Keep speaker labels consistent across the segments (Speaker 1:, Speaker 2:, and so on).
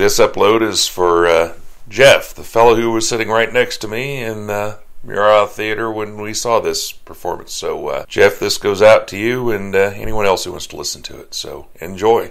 Speaker 1: This upload is for uh, Jeff, the fellow who was sitting right next to me in uh, Murat Theater when we saw this performance. So, uh, Jeff, this goes out to you and uh, anyone else who wants to listen to it. So, enjoy.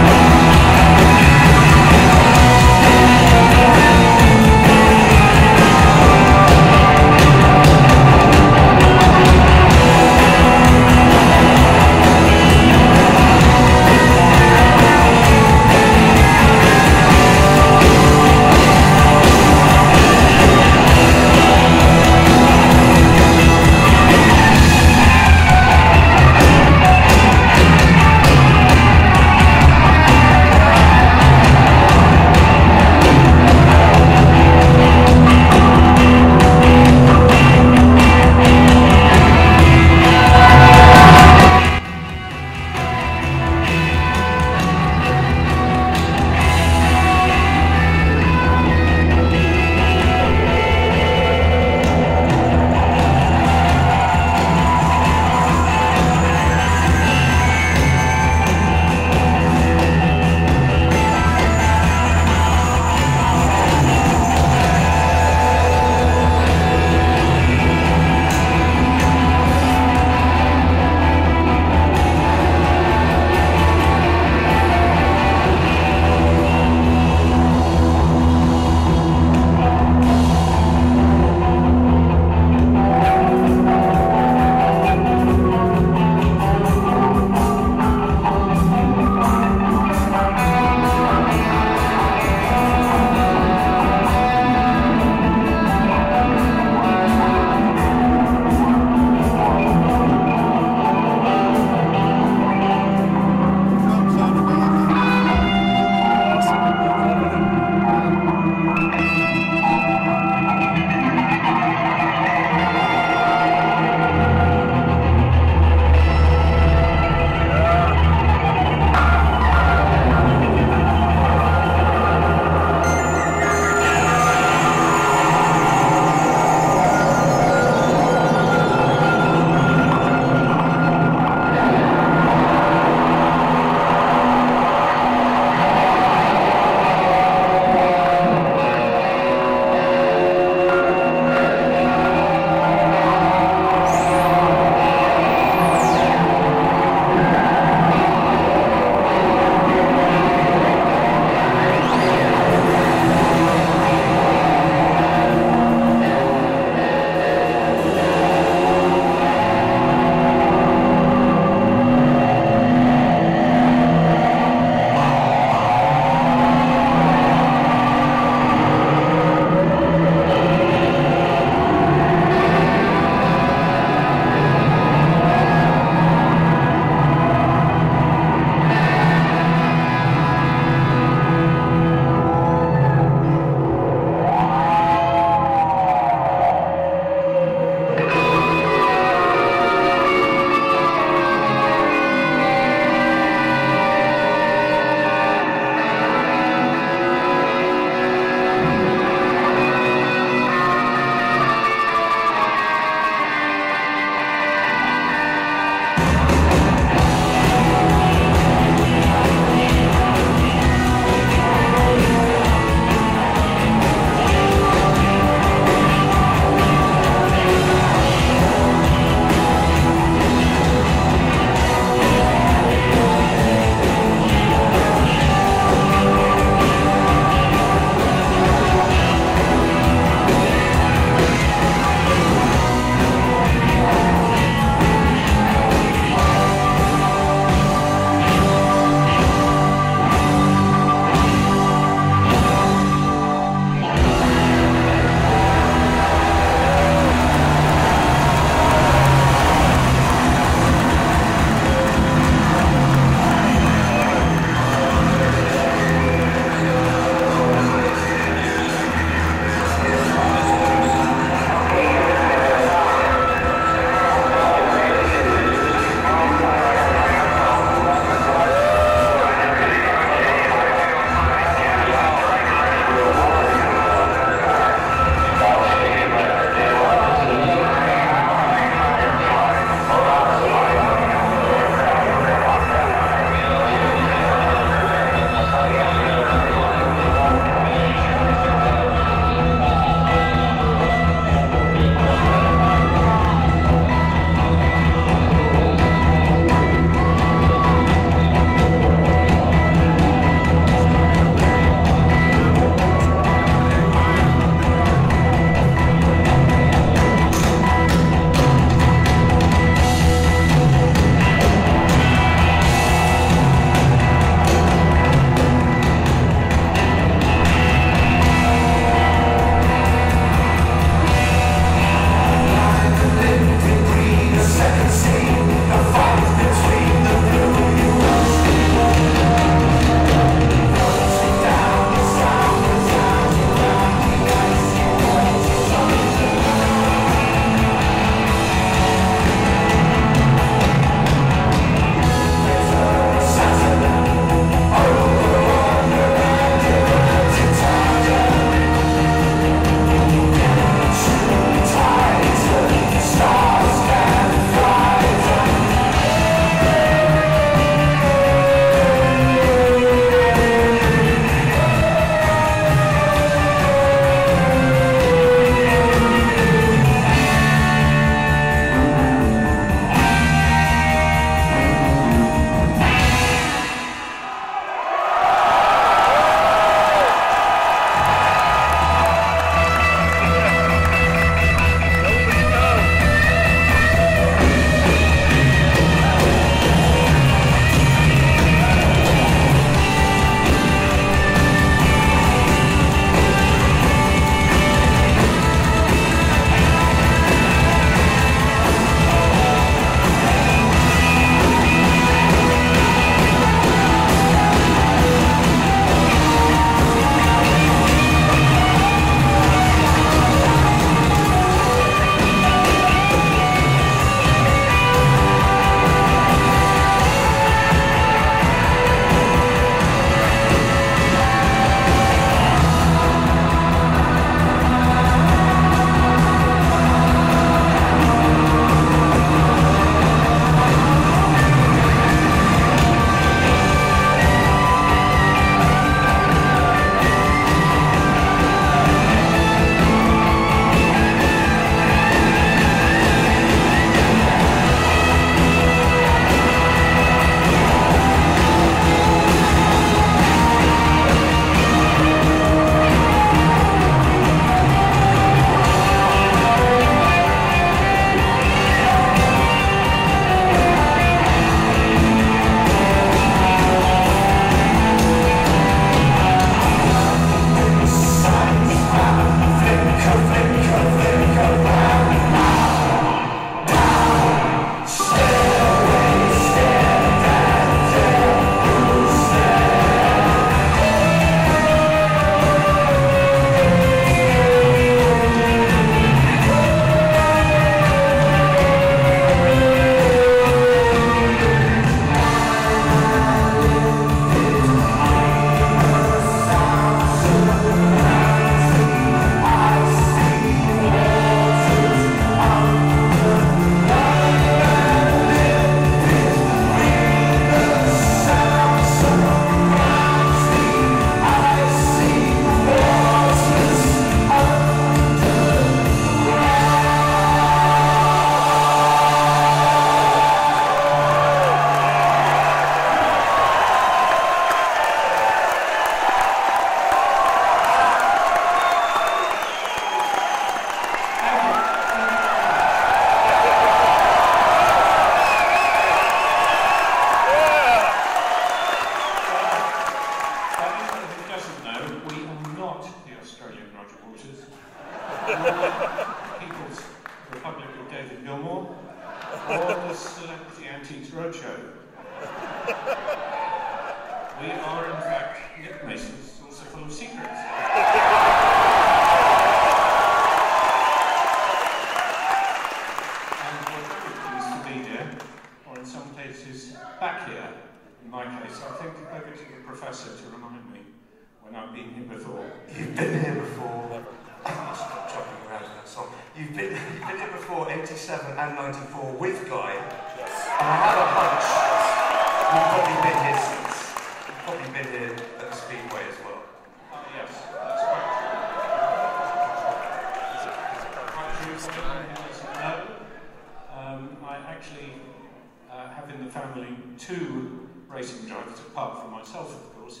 Speaker 2: Family two racing drivers, apart from myself, of course.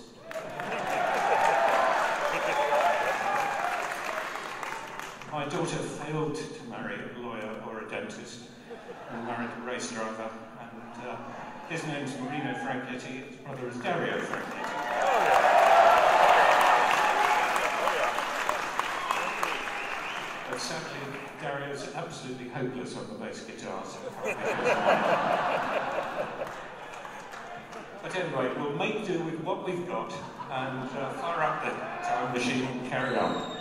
Speaker 2: My daughter failed to marry a lawyer or a dentist and married a race driver. And uh, his name's Marino Franchitti, his brother is Dario Franchitti. But sadly, Dario's absolutely hopeless on the bass guitar. So but anyway, we'll make do with what we've got and uh, fire up the time machine and carry on.